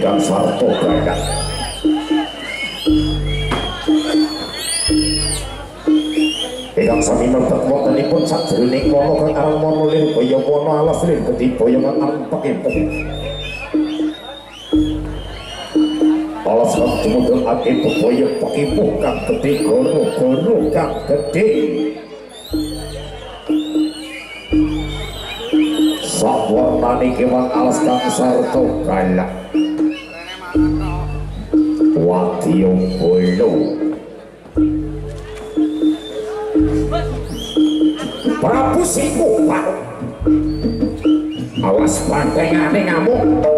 kan vat opdraga. Ikan sami mentek wonten ipun sajroning kono kang arang monolir kaya wana alas lir kedhi boyo kang arang pekepet. Alas kang tumutul ati boyo pekepu kang gedhe gono-gono kang gedhe. Sak warnane kewan alas kang sarta galak. Guardião Rolou Papo sem culpa Awas asfalto em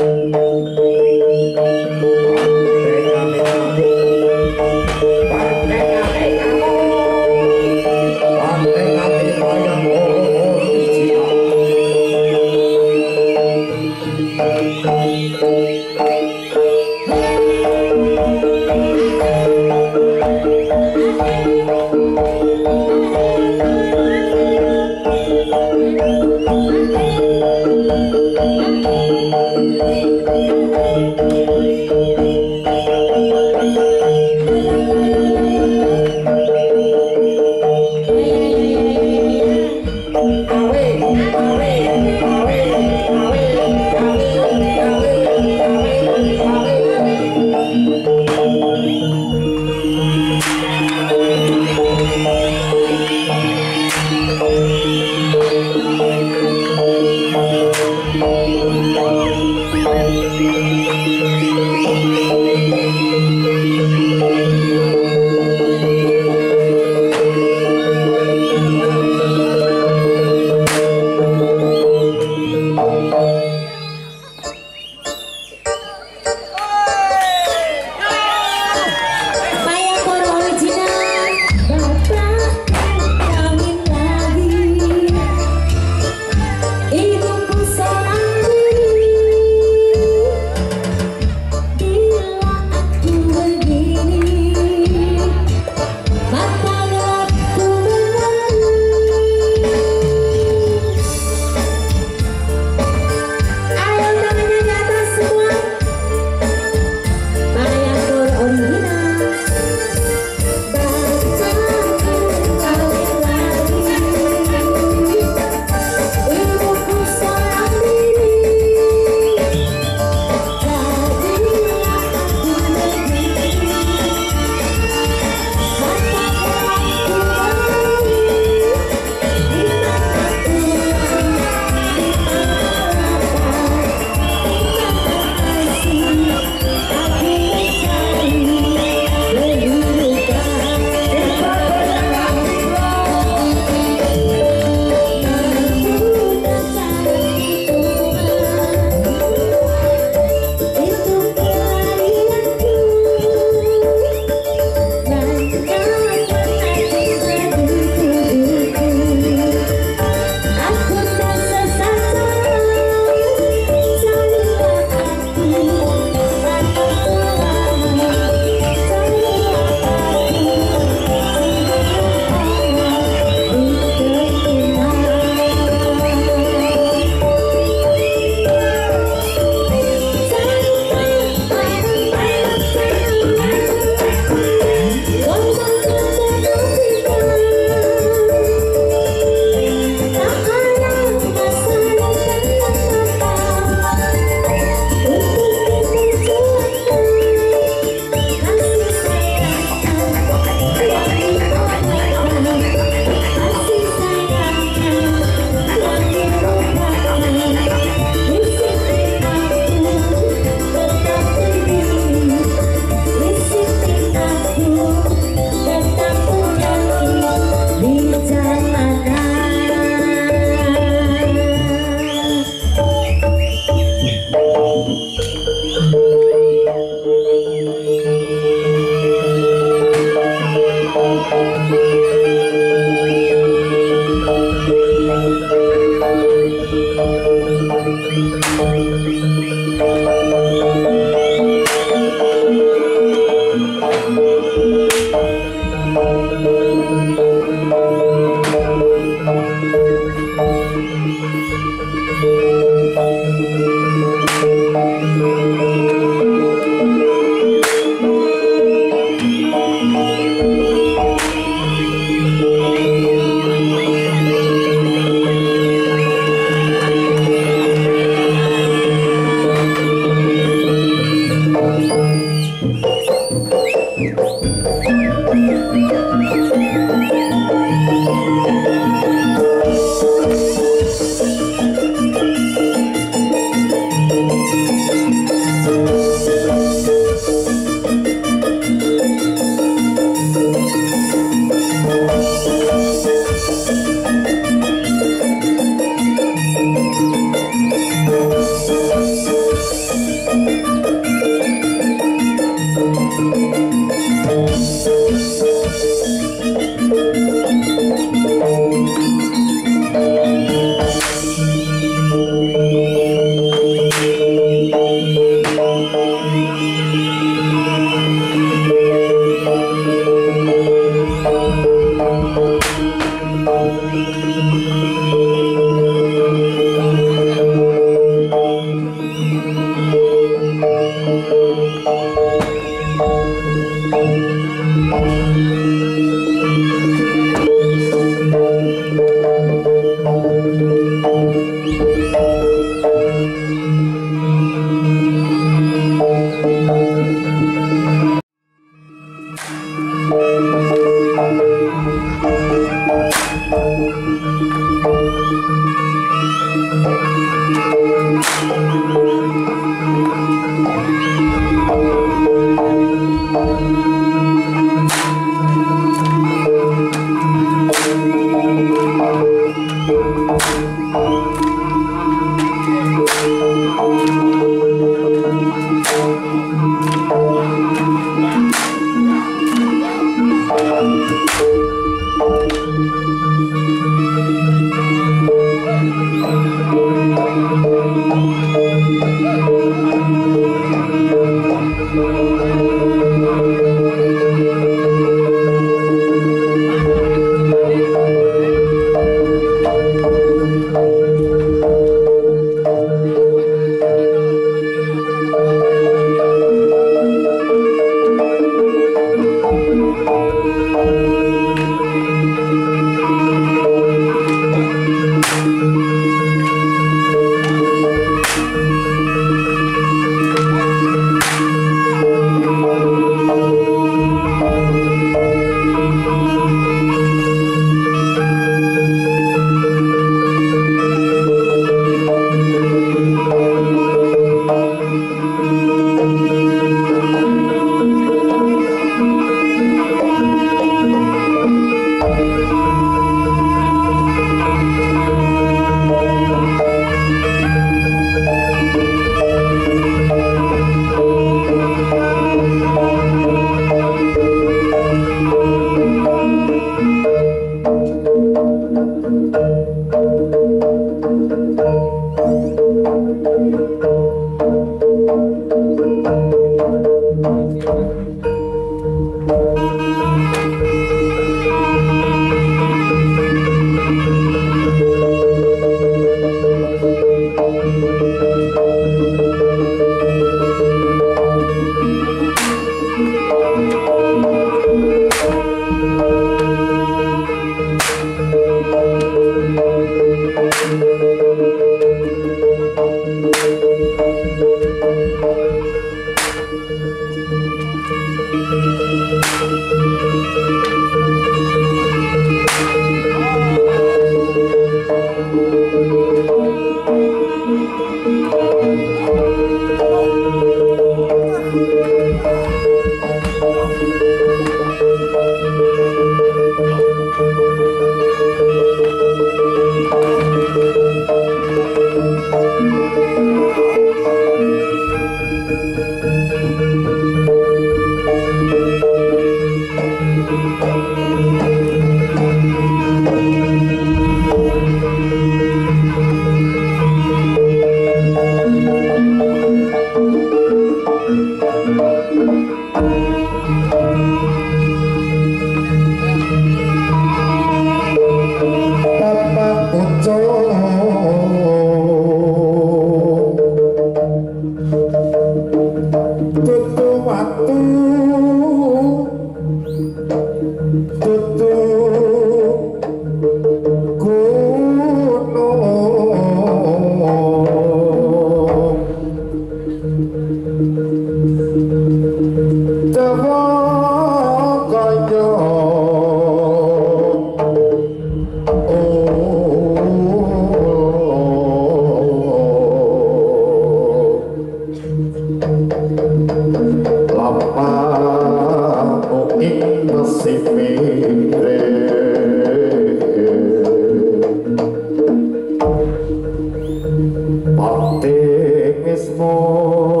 mismo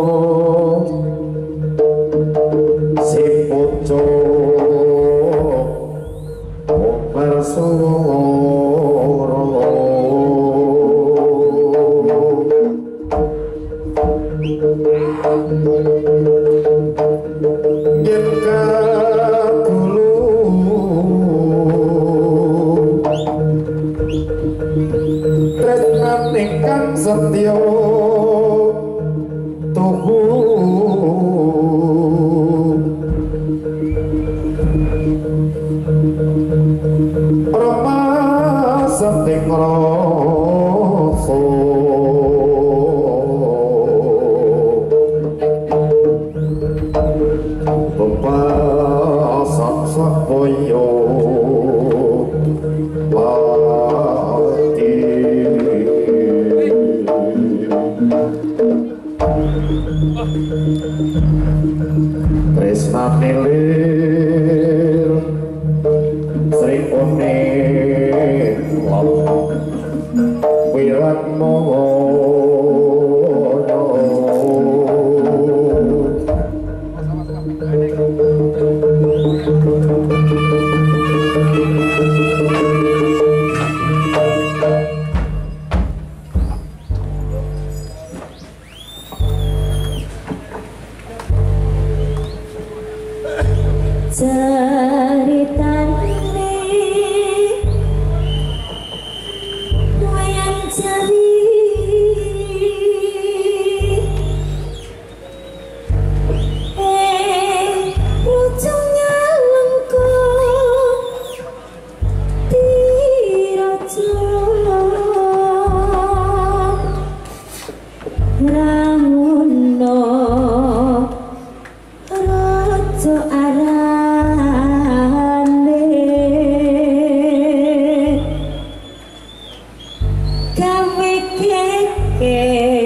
nhé kề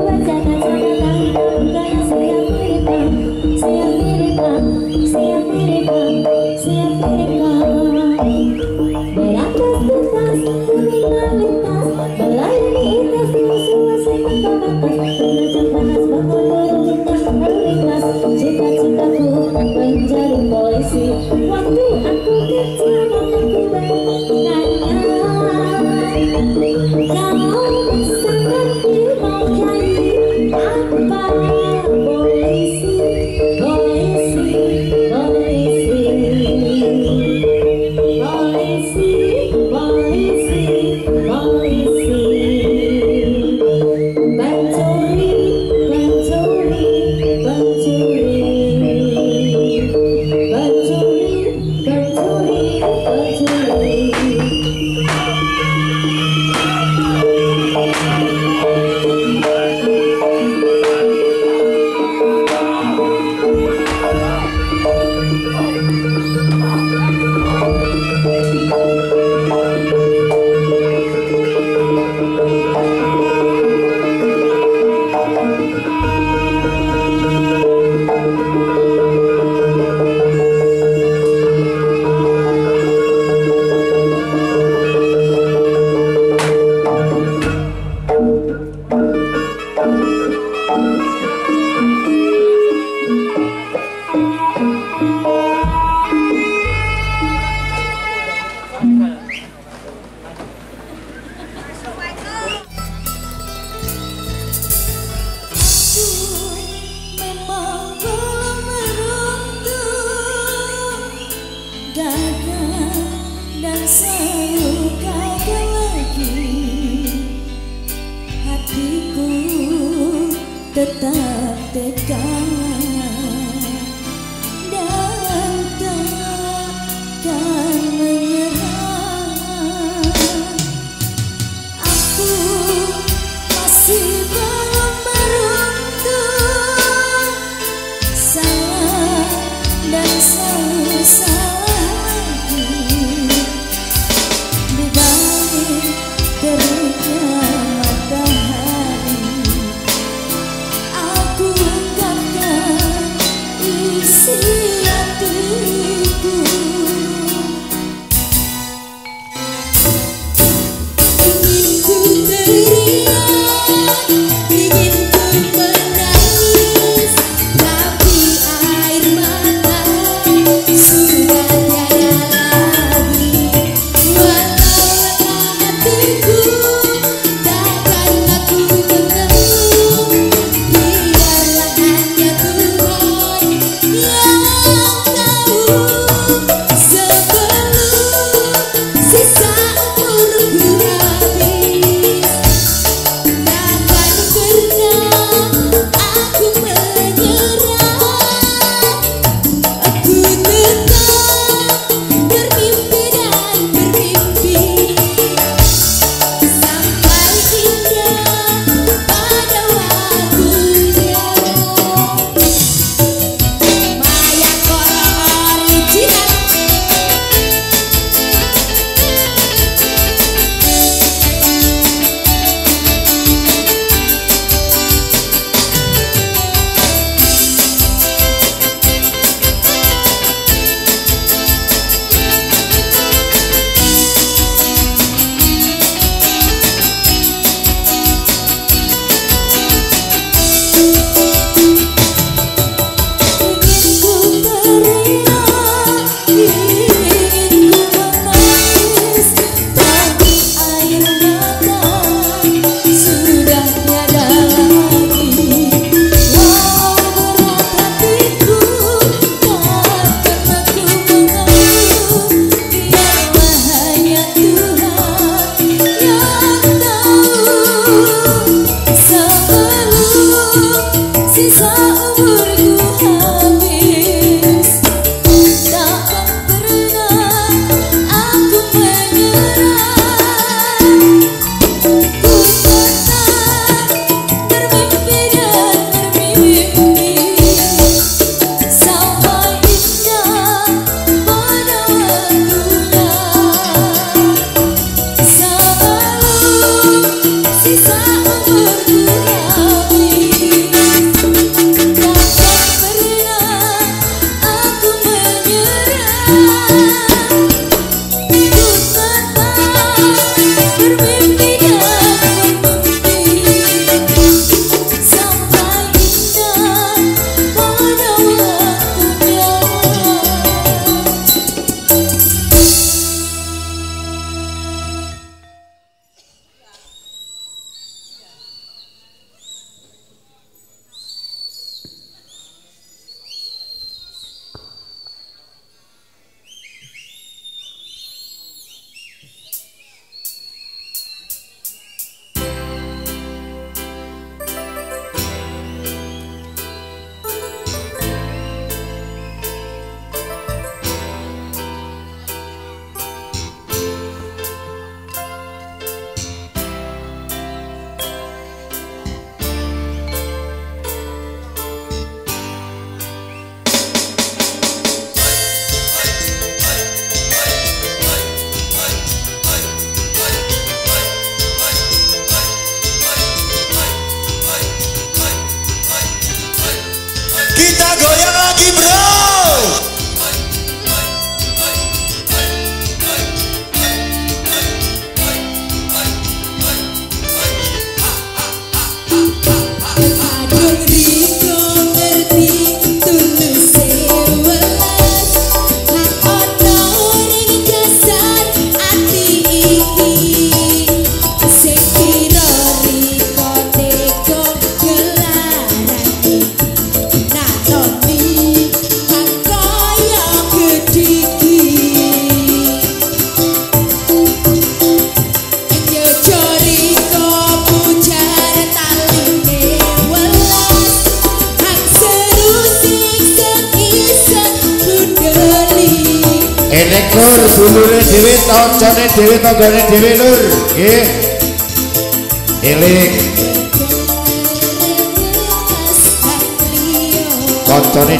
我在。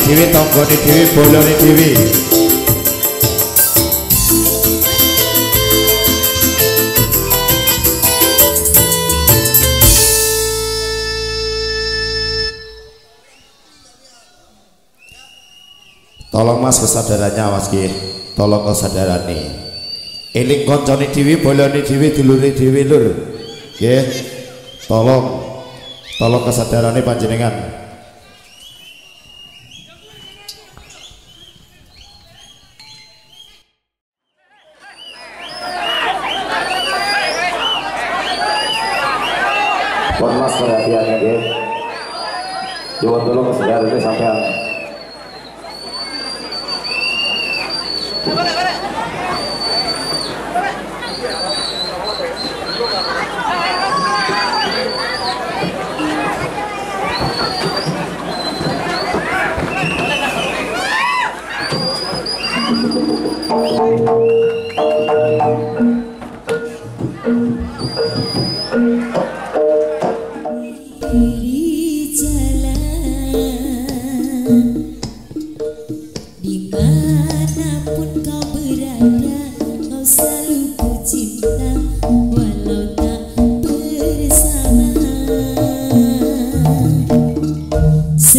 dhewe dewi bolo bolone dewi Tolong Mas kesadarannya Mas Ki. Tolong kesadarane. Eling konconi, TV, bolone Dewi Dulu dhewe lur. tolong, Tolong tolong kesadarane panjenengan.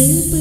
Super